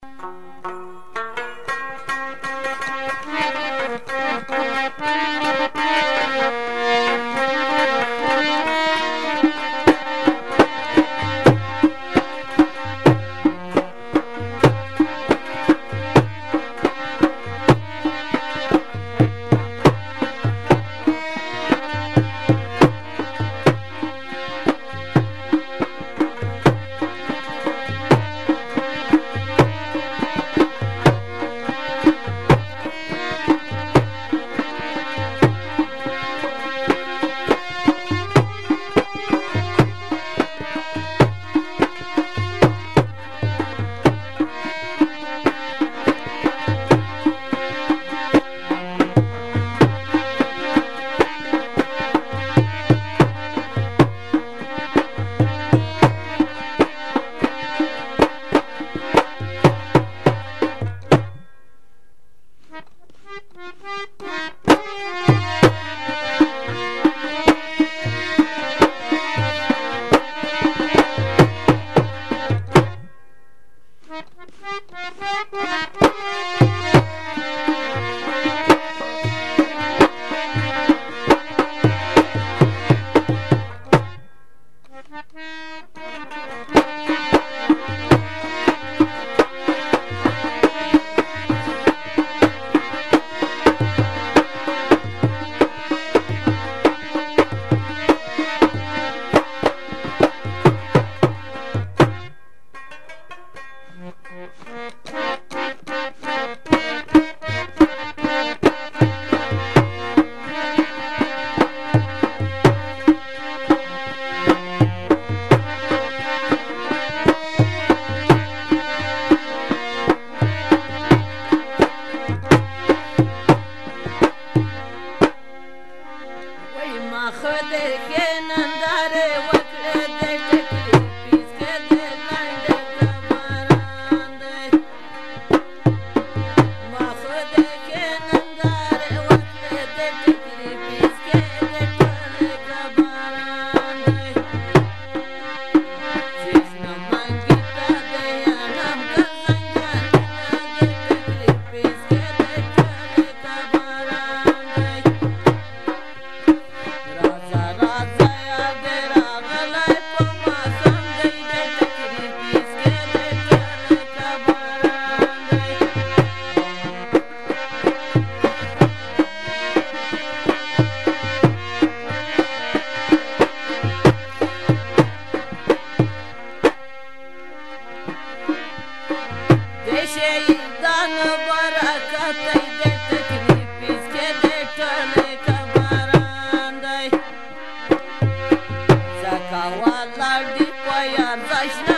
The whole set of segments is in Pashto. Thank you. de anda شهیدان برکت دې تکلیف کې دې ټول کباران دې زکا والا دې پیا ځشنا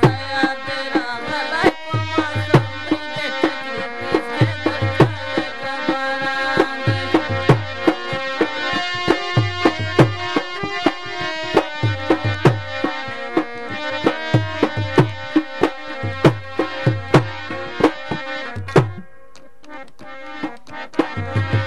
Música